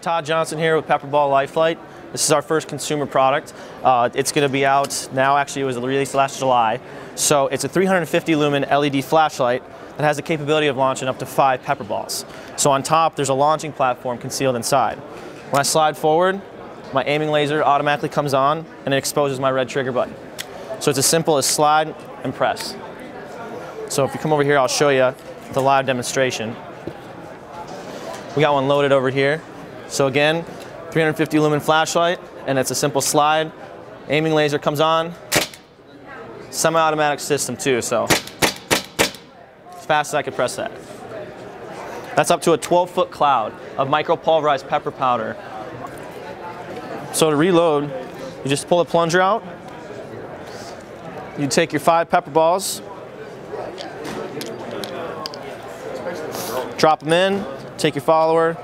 Todd Johnson here with Pepperball Lifelite. This is our first consumer product. Uh, it's going to be out now, actually it was released last July. So it's a 350 lumen LED flashlight that has the capability of launching up to five pepper balls. So on top there's a launching platform concealed inside. When I slide forward, my aiming laser automatically comes on and it exposes my red trigger button. So it's as simple as slide and press. So if you come over here, I'll show you the live demonstration. We got one loaded over here. So again, 350 lumen flashlight, and it's a simple slide. Aiming laser comes on. Semi-automatic system too, so as fast as I could press that. That's up to a 12 foot cloud of micro-pulverized pepper powder. So to reload, you just pull the plunger out. You take your five pepper balls, drop them in, take your follower,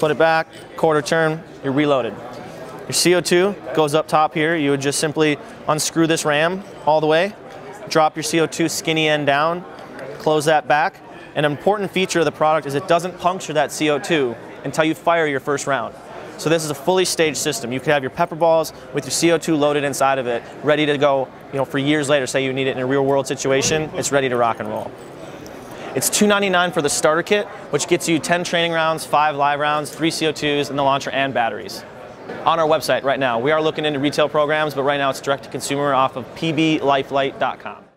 put it back, quarter turn, you're reloaded. Your CO2 goes up top here. You would just simply unscrew this ram all the way, drop your CO2 skinny end down, close that back. An important feature of the product is it doesn't puncture that CO2 until you fire your first round. So this is a fully staged system. You could have your pepper balls with your CO2 loaded inside of it, ready to go, you know, for years later, say you need it in a real world situation, it's ready to rock and roll. It's $2.99 for the starter kit, which gets you 10 training rounds, 5 live rounds, 3 CO2s, and the launcher and batteries. On our website right now, we are looking into retail programs, but right now it's direct to consumer off of pblifelite.com.